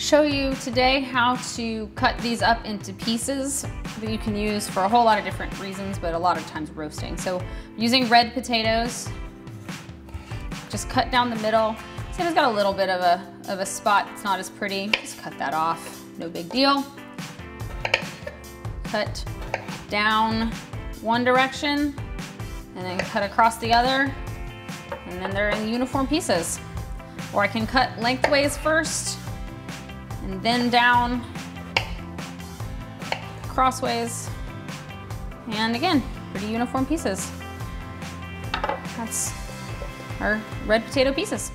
show you today how to cut these up into pieces that you can use for a whole lot of different reasons, but a lot of times roasting. So using red potatoes, just cut down the middle. See, it's got a little bit of a, of a spot. It's not as pretty. Just cut that off. No big deal. Cut down one direction and then cut across the other. And then they're in uniform pieces. Or I can cut lengthways first and then down crossways. And again, pretty uniform pieces. That's our red potato pieces.